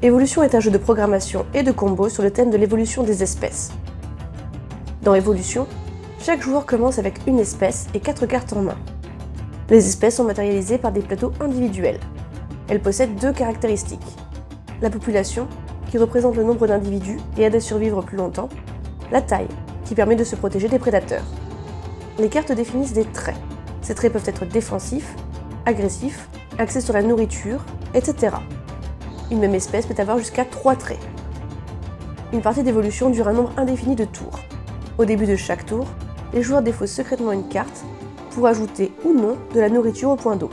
Évolution est un jeu de programmation et de combos sur le thème de l'évolution des espèces. Dans Évolution, chaque joueur commence avec une espèce et quatre cartes en main. Les espèces sont matérialisées par des plateaux individuels. Elles possèdent deux caractéristiques. La population, qui représente le nombre d'individus et aide à survivre plus longtemps. La taille, qui permet de se protéger des prédateurs. Les cartes définissent des traits. Ces traits peuvent être défensifs, agressifs, axés sur la nourriture, etc. Une même espèce peut avoir jusqu'à 3 traits. Une partie d'évolution dure un nombre indéfini de tours. Au début de chaque tour, les joueurs défaussent secrètement une carte pour ajouter ou non de la nourriture au point d'eau.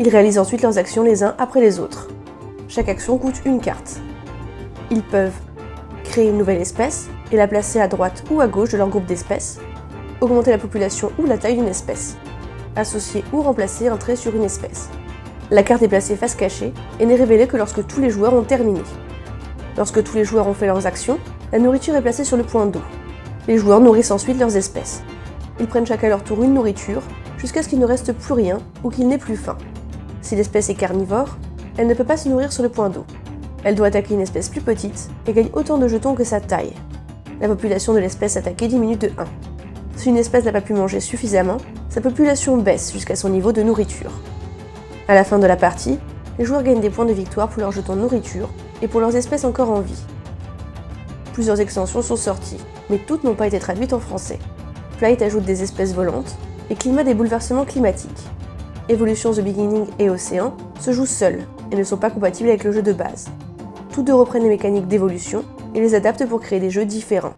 Ils réalisent ensuite leurs actions les uns après les autres. Chaque action coûte une carte. Ils peuvent créer une nouvelle espèce et la placer à droite ou à gauche de leur groupe d'espèces, augmenter la population ou la taille d'une espèce, associer ou remplacer un trait sur une espèce. La carte est placée face cachée et n'est révélée que lorsque tous les joueurs ont terminé. Lorsque tous les joueurs ont fait leurs actions, la nourriture est placée sur le point d'eau. Les joueurs nourrissent ensuite leurs espèces. Ils prennent chacun leur tour une nourriture jusqu'à ce qu'il ne reste plus rien ou qu'il n'ait plus faim. Si l'espèce est carnivore, elle ne peut pas se nourrir sur le point d'eau. Elle doit attaquer une espèce plus petite et gagne autant de jetons que sa taille. La population de l'espèce attaquée diminue de 1. Si une espèce n'a pas pu manger suffisamment, sa population baisse jusqu'à son niveau de nourriture. À la fin de la partie, les joueurs gagnent des points de victoire pour leurs jetons nourriture et pour leurs espèces encore en vie. Plusieurs extensions sont sorties, mais toutes n'ont pas été traduites en français. Flight ajoute des espèces volantes et Climat des bouleversements climatiques. Evolution The Beginning et Océan se jouent seuls et ne sont pas compatibles avec le jeu de base. Tous deux reprennent les mécaniques d'évolution et les adaptent pour créer des jeux différents.